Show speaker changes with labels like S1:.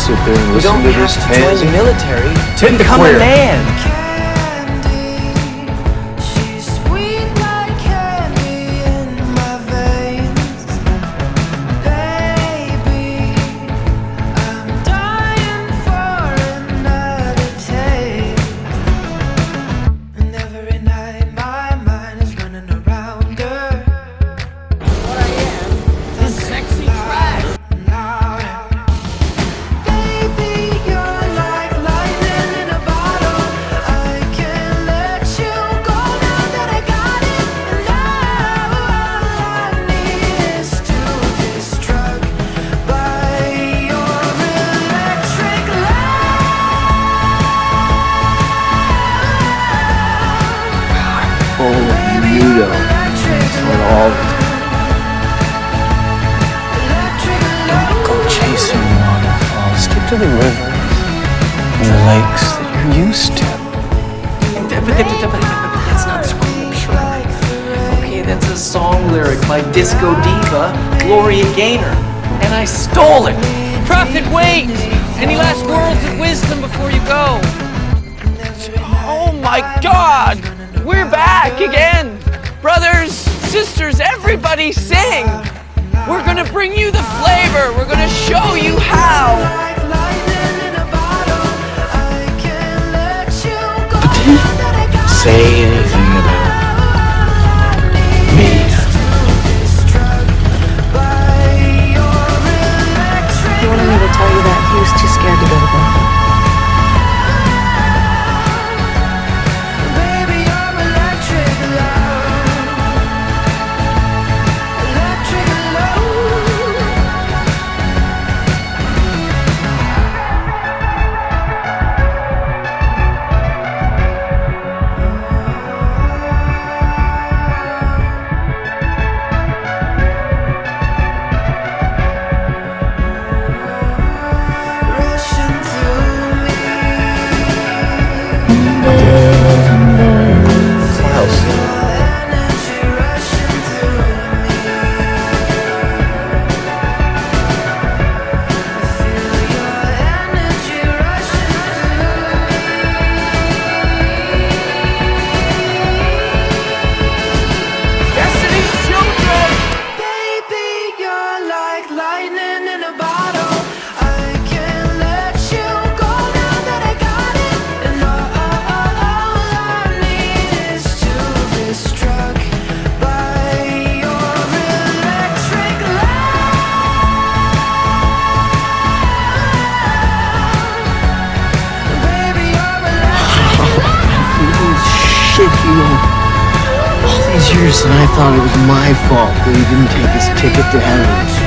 S1: sit there and listen to this pansy
S2: military.
S1: To
S2: become a man.
S3: to
S1: the rivers and the lakes that you're used to.
S2: That's not scripture. Okay, that's a song lyric by disco diva Gloria Gaynor, and I stole it.
S4: Prophet, wait! Any last words of wisdom before you go? Oh my God! We're back again! Brothers, sisters, everybody sing! We're gonna bring you the flavor!
S1: saying years and I thought it was my fault that he didn't take his ticket to heaven.